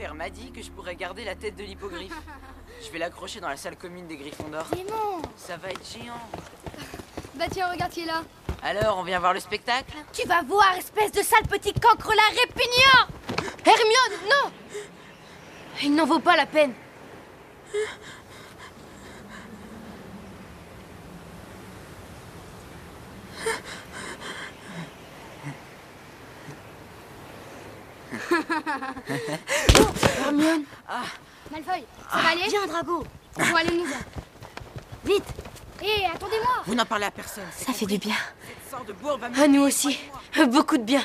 père m'a dit que je pourrais garder la tête de l'hippogriffe. Je vais l'accrocher dans la salle commune des Griffons d'Or. Ça va être géant. Bah tiens, regarde qui est là. Alors, on vient voir le spectacle? Tu vas voir, espèce de sale petit cancre là répugnant Hermione, non Il n'en vaut pas la peine. Hermione Malfoy, ça va aller Viens, Drago On va aller nous voir. Vite Hé, attendez-moi Vous n'en parlez à personne. Ça fait du bien. Cette sorte de bourbe va me À nous tuer, aussi. Beaucoup de bien.